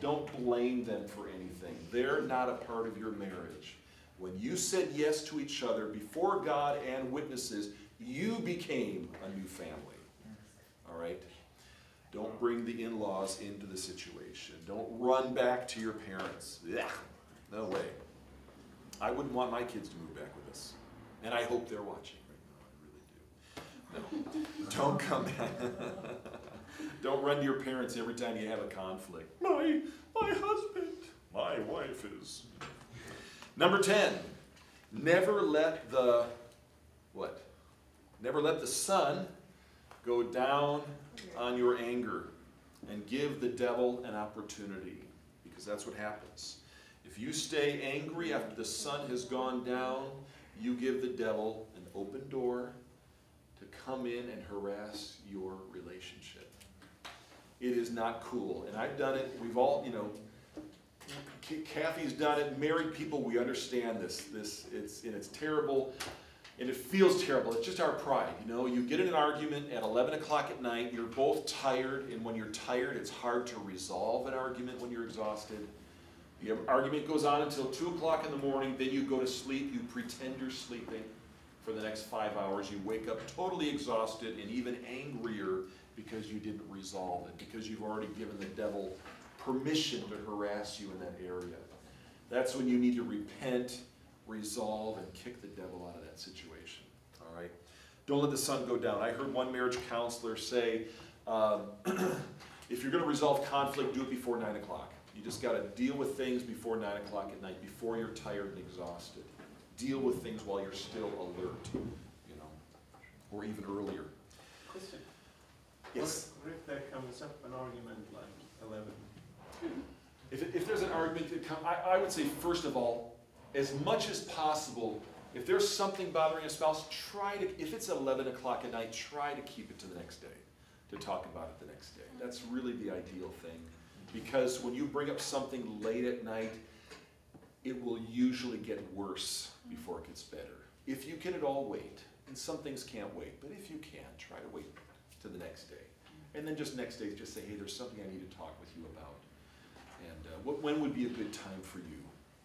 Don't blame them for anything. They're not a part of your marriage. When you said yes to each other before God and witnesses, you became a new family. All right? Don't bring the in laws into the situation. Don't run back to your parents. Yeah, no way. I wouldn't want my kids to move back with us. And I hope they're watching right now. I really do. No, don't come back. don't run to your parents every time you have a conflict. My, my husband, my wife is. Number 10, never let the, what? Never let the sun go down on your anger and give the devil an opportunity because that's what happens. If you stay angry after the sun has gone down, you give the devil an open door to come in and harass your relationship. It is not cool. And I've done it. We've all, you know, Kathy's done it. Married people, we understand this. This it's and it's terrible and it feels terrible. It's just our pride. You know, you get in an argument at 11 o'clock at night, you're both tired, and when you're tired, it's hard to resolve an argument when you're exhausted. The argument goes on until 2 o'clock in the morning, then you go to sleep, you pretend you're sleeping for the next five hours. You wake up totally exhausted and even angrier because you didn't resolve it, because you've already given the devil permission to harass you in that area. That's when you need to repent resolve and kick the devil out of that situation. All right? Don't let the sun go down. I heard one marriage counselor say, um, if you're going to resolve conflict, do it before 9 o'clock. You just got to deal with things before 9 o'clock at night, before you're tired and exhausted. Deal with things while you're still alert, you know, or even earlier. Question. Yes? What, if there comes up an argument like 11? If, if there's an argument that come, I, I would say, first of all, as much as possible, if there's something bothering a spouse, try to, if it's 11 o'clock at night, try to keep it to the next day, to talk about it the next day. That's really the ideal thing. Because when you bring up something late at night, it will usually get worse before it gets better. If you can at all wait, and some things can't wait, but if you can, try to wait to the next day. And then just next day, just say, hey, there's something I need to talk with you about. And uh, what, when would be a good time for you?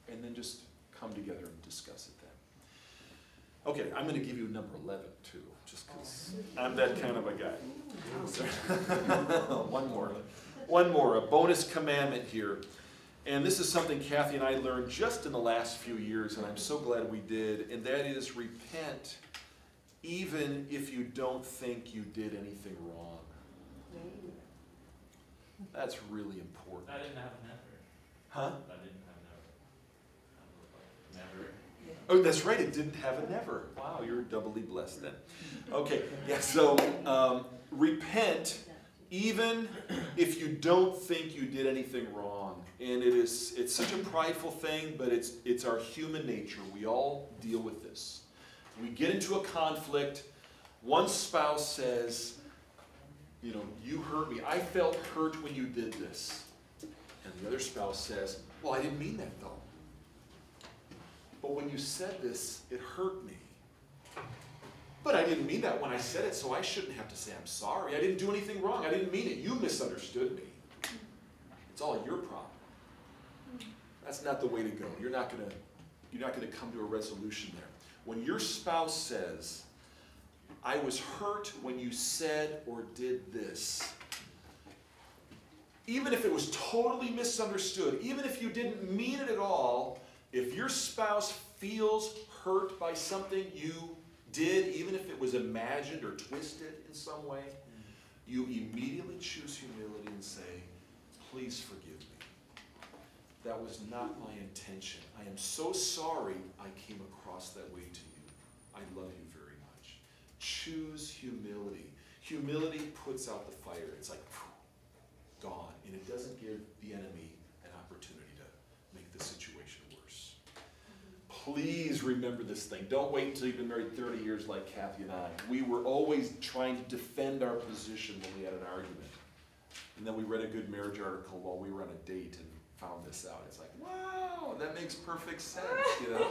And then just come together and discuss it then. Okay, I'm going to give you number 11 too, just because I'm that kind of a guy. One more. One more, a bonus commandment here. And this is something Kathy and I learned just in the last few years, and I'm so glad we did, and that is repent even if you don't think you did anything wrong. That's really important. I didn't have an effort. Huh? I didn't have. Never. Oh, that's right, it didn't have a never. Wow, you're doubly blessed then. Okay, yeah, so um, repent even if you don't think you did anything wrong. And it is it's such a prideful thing, but it's it's our human nature. We all deal with this. We get into a conflict, one spouse says, you know, you hurt me. I felt hurt when you did this. And the other spouse says, well, I didn't mean that though. But when you said this, it hurt me. But I didn't mean that when I said it, so I shouldn't have to say I'm sorry. I didn't do anything wrong. I didn't mean it. You misunderstood me. It's all your problem. That's not the way to go. You're not gonna you're not gonna come to a resolution there. When your spouse says, I was hurt when you said or did this, even if it was totally misunderstood, even if you didn't mean it at all, if your spouse feels hurt by something you did, even if it was imagined or twisted in some way, you immediately choose humility and say, Please forgive me. That was not my intention. I am so sorry I came across that way to you. I love you very much. Choose humility. Humility puts out the fire. It's like, phew, gone. And it doesn't give the enemy an opportunity to make the situation worse. Please remember this thing. Don't wait until you've been married 30 years like Kathy and I. We were always trying to defend our position when we had an argument. And then we read a good marriage article while we were on a date and found this out. It's like, wow, that makes perfect sense, you know?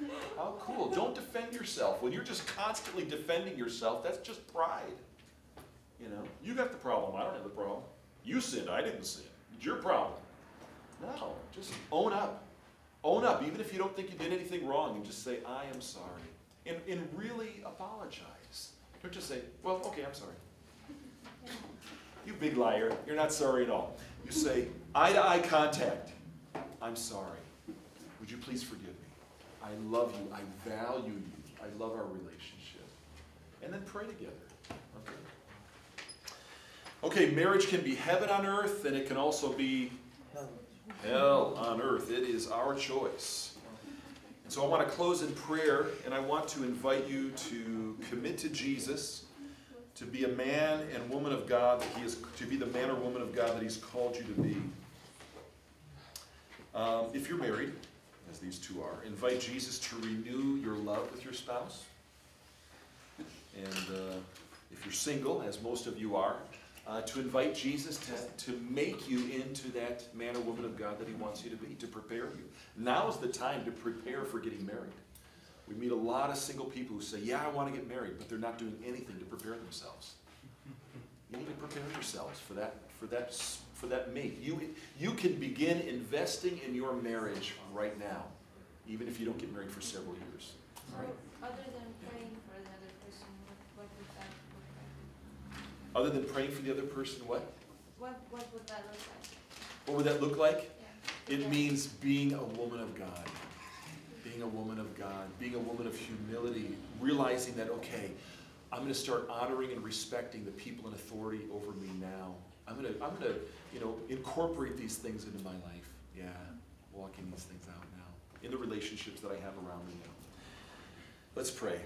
How cool. Don't defend yourself. When you're just constantly defending yourself, that's just pride. You know, you got the problem. I don't have the problem. You sinned. I didn't sin. It's your problem. No, just own up. Own up, even if you don't think you did anything wrong, and just say, I am sorry. And, and really apologize. Don't just say, well, okay, I'm sorry. You big liar, you're not sorry at all. You say, eye to eye contact. I'm sorry. Would you please forgive me? I love you. I value you. I love our relationship. And then pray together. Okay. Okay, marriage can be heaven on earth, and it can also be hell on earth. It is our choice. And so I want to close in prayer, and I want to invite you to commit to Jesus, to be a man and woman of God that He is, to be the man or woman of God that He's called you to be. Um, if you're married, as these two are, invite Jesus to renew your love with your spouse. And uh, if you're single, as most of you are, uh, to invite Jesus to, to make you into that man or woman of God that He wants you to be, to prepare you. Now is the time to prepare for getting married. We meet a lot of single people who say, Yeah, I want to get married, but they're not doing anything to prepare themselves. You need to prepare yourselves for that, for that, s- for that mate. You, you can begin investing in your marriage right now, even if you don't get married for several years. So, other than praying for the other person, what, what would that look like? Other than praying for the other person, what? What, what would that look like? What would that look like? Yeah. It Yeah. means being a woman of God. Being a woman of God, being a woman of humility, realizing that, okay, I'm going to start honoring and respecting the people in authority over me now. I'm going to, I'm going to, you know, incorporate these things into my life. Yeah, walking these things out now in the relationships that I have around me now. Let's pray.